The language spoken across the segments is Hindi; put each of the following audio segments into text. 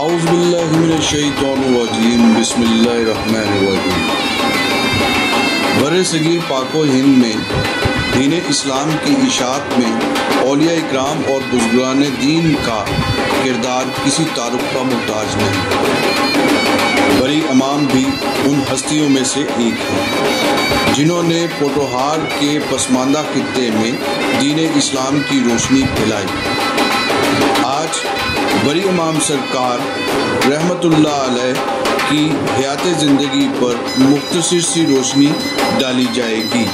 आउज़बिल्लिमिनशैतानुर्रजीम सग़ीर पाको हिंद में दीन इस्लाम की इशात में अलिया इकराम और बुजुर्गान दीन का किरदार किसी तारुफ का मोहताज नहीं। बड़ी अमाम भी उन हस्तियों में से एक है, जिन्होंने पोटोहार के पसमानदा खत्े में दीन इस्लाम की रोशनी फैलाई। आज बरी इमाम सरकार रहमतुल्लाह अलैह की हयात ज़िंदगी पर मुख्तर सी रोशनी डाली जाएगी।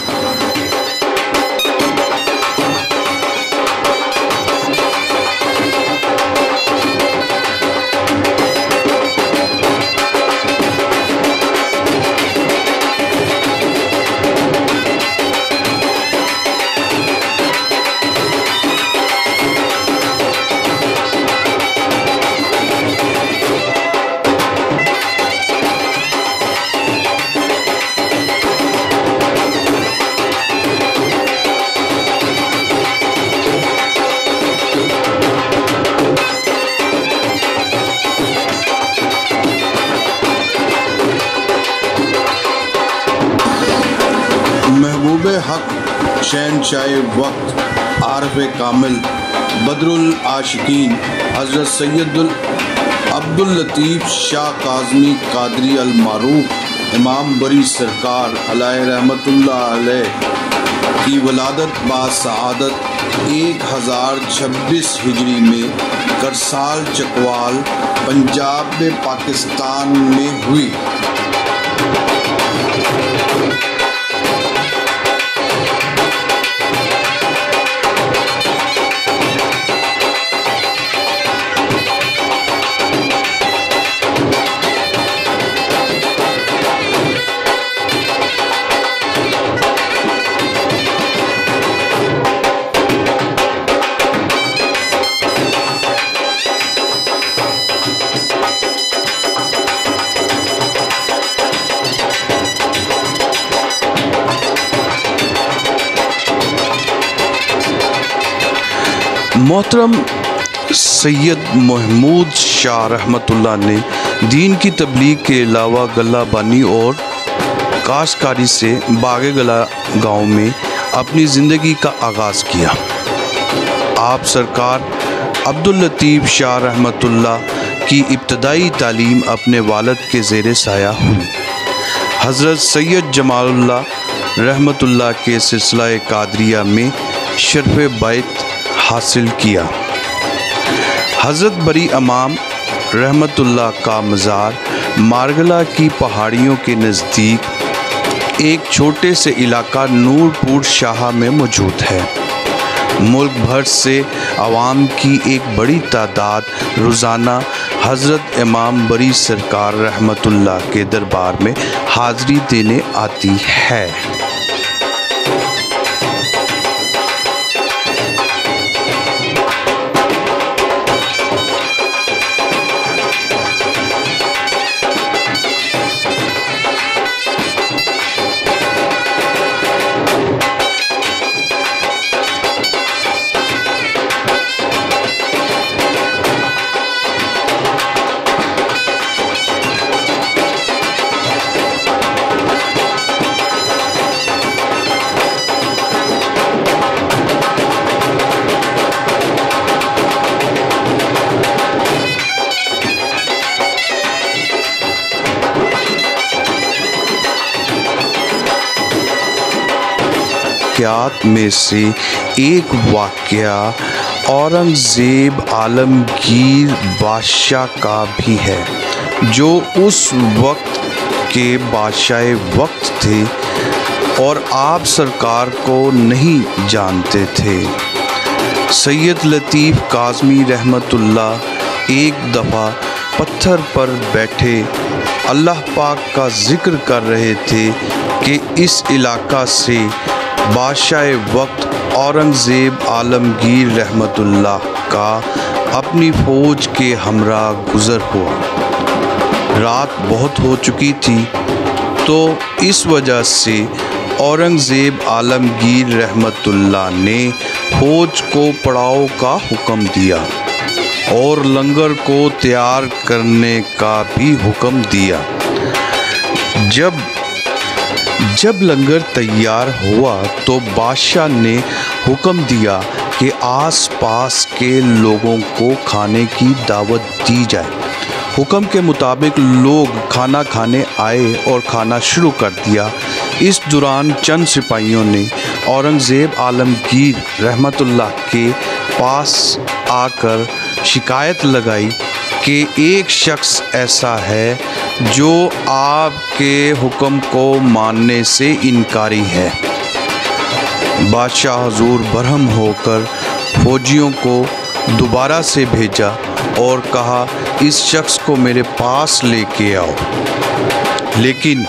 महबूब हक, शहन शाह वक्त, आरफ कामिल, बदरुल आशिकीन, हज़रत सैदुल अब्दुल लतीफ़ शाह काजमी कादरी अल मारूफ, इमाम बरी सरकार, अलैह की वलादत बासआदत एक हज़ार छब्बीस हिजरी में करसाल चकवाल पंजाब में पाकिस्तान में हुई। मोहतरम सैयद महमूद शाह रहमतुल्लाह ने दीन की तबलीग के अलावा गला बानी और काशकारी से बाग गला गाँव में अपनी ज़िंदगी का आगाज़ किया। आप सरकार अब्दुल लतीफ़ शाह रहमतुल्लाह की इब्तदाई तालीम अपने वालद के ज़ेर साया हुई हज़रत सैयद जमालुल्लाह रहमतुल्लाह के सिलसिला कादरिया में शरफ बैत हासिल किया। हज़रत बरी अमाम रहमतुल्लाह का मज़ार मारगला की पहाड़ियों के नज़दीक एक छोटे से इलाका नूरपुर शाह में मौजूद है। मुल्क भर से आवाम की एक बड़ी तादाद रोज़ाना हज़रत इमाम बरी सरकार रहमतुल्लाह के दरबार में हाज़री देने आती है। वाक़ात में से एक वाक़ औरंगज़ेब आलमगीर बादशाह का भी है, जो उस वक्त के बादशाह वक्त थे और आप सरकार को नहीं जानते थे। सैयद लतीफ़ काज़मी रहमतुल्लाह एक दफ़ा पत्थर पर बैठे अल्लाह पाक का ज़िक्र कर रहे थे कि इस इलाका से बादशाह वक्त औरंगज़ेब आलमगीर रहमतुल्लाह का अपनी फौज के हमरा गुज़र हुआ। रात बहुत हो चुकी थी तो इस वजह से औरंगज़ेब आलमगीर रहमतुल्लाह ने फौज को पड़ाव का हुक्म दिया और लंगर को तैयार करने का भी हुक्म दिया। जब जब लंगर तैयार हुआ तो बादशाह ने हुक्म दिया कि आस-पास के लोगों को खाने की दावत दी जाए। हुक्म के मुताबिक लोग खाना खाने आए और खाना शुरू कर दिया। इस दौरान चंद सिपाहियों ने औरंगज़ेब आलमगीर रहमतुल्लाह के पास आकर शिकायत लगाई कि एक शख्स ऐसा है जो आपके हुक्म को मानने से इनकारी है। बादशाह हजूर बरहम होकर फौजियों को दोबारा से भेजा और कहा, इस शख्स को मेरे पास लेके आओ। लेकिन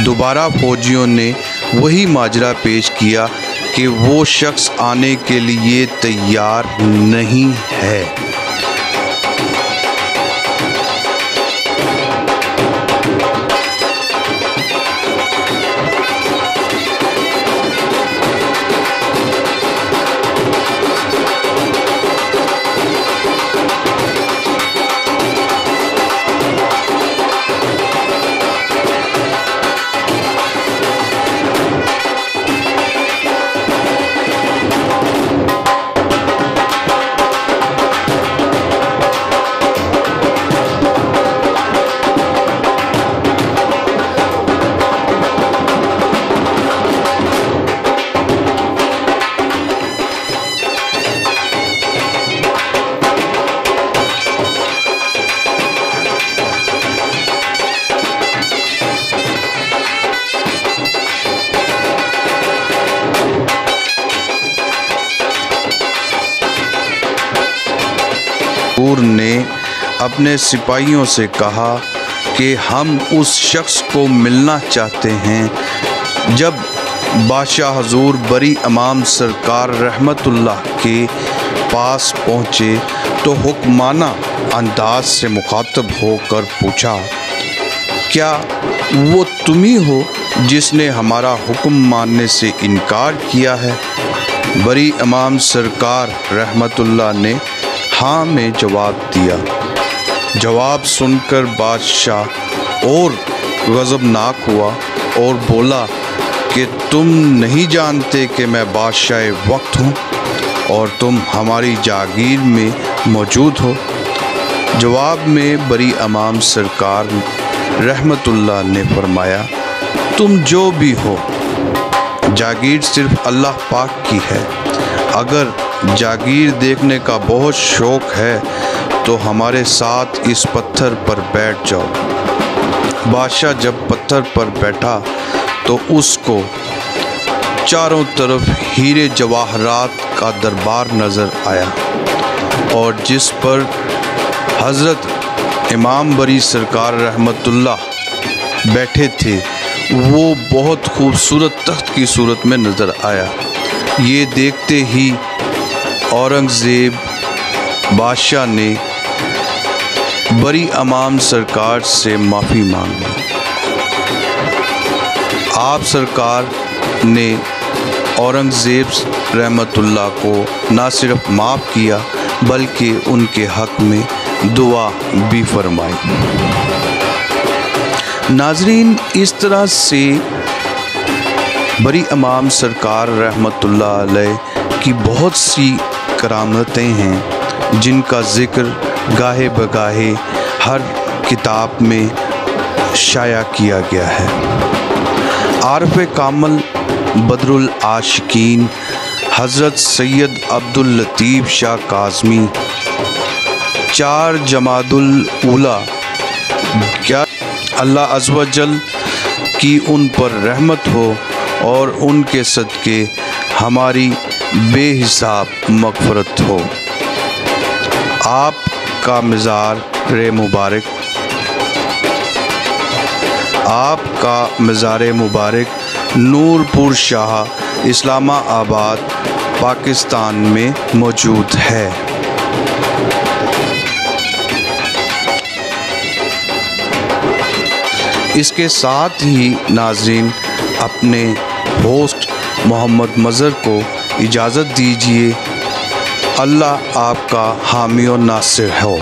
दोबारा फौजियों ने वही माजरा पेश किया कि वो शख्स आने के लिए तैयार नहीं है। ठाकुर ने अपने सिपाहियों से कहा कि हम उस शख्स को मिलना चाहते हैं। जब बादशाह हजूर बरी इमाम सरकार रहमतुल्लाह के पास पहुँचे तो हुक्माना अंदाज से मुखातब होकर पूछा, क्या वो तुम ही हो जिसने हमारा हुक्म मानने से इनकार किया है? बरी इमाम सरकार रहमतुल्लाह ने हाँ में जवाब दिया। जवाब सुनकर बादशाह और गज़बनाक हुआ और बोला कि तुम नहीं जानते कि मैं बादशाह वक्त हूँ और तुम हमारी जागीर में मौजूद हो। जवाब में बरी अमाम सरकार रहमतुल्लाह ने फरमाया, तुम जो भी हो, जागीर सिर्फ़ अल्लाह पाक की है। अगर जागीर देखने का बहुत शौक है तो हमारे साथ इस पत्थर पर बैठ जाओ। बादशाह जब पत्थर पर बैठा तो उसको चारों तरफ़ हीरे जवाहरात का दरबार नज़र आया, और जिस पर हज़रत इमाम बरी सरकार रहमतुल्लाह बैठे थे, वो बहुत खूबसूरत तख्त की सूरत में नज़र आया। ये देखते ही औरंगज़ेब बादशाह ने बड़ी अमाम सरकार से माफ़ी मांगी। आप सरकार ने औरंगज़ेब रहमतुल्लाह को ना सिर्फ़ माफ़ किया, बल्कि उनके हक में दुआ भी फरमाई। नाजरीन, इस तरह से बड़ी अमाम सरकार रहमतुल्लाह अलैह की बहुत सी करामतें हैं, जिनका ज़िक्र गाहे बगाहे हर किताब में शाया किया गया है। आरफ कामल, बदरुल आशिकीन, हज़रत सैयद अब्दुल लतीफ़ शाह काज़मी, चार जमादुल उला, क्या अल्लाह अजवजल की उन पर रहमत हो और उनके सदक़े हमारी बेहिसाब मकफरत हो। आपका मज़ार रे मुबारक। आपका मज़ार मुबारक नूरपुर शाह इस्लामाबाद, पाकिस्तान में मौजूद है। इसके साथ ही नाजीन अपने होस्ट मोहम्मद मज़र को इजाज़त दीजिए। अल्लाह आपका हामी और नासिर हो।